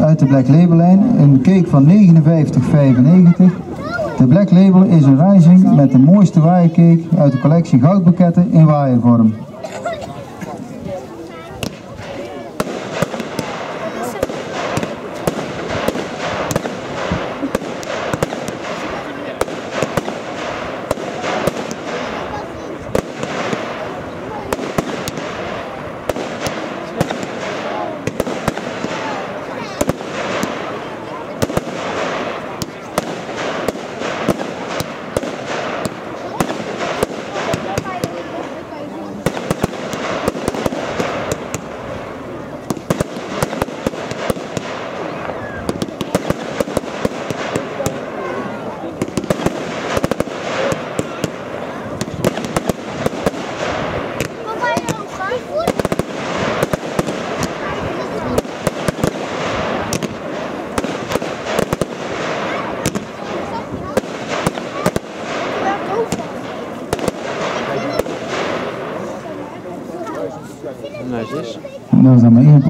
uit de Black Label lijn. Een cake van 59,95. De Black Label is een rising met de mooiste waaiercake uit de collectie goudboeketten in waaiervorm. Não, é amanhã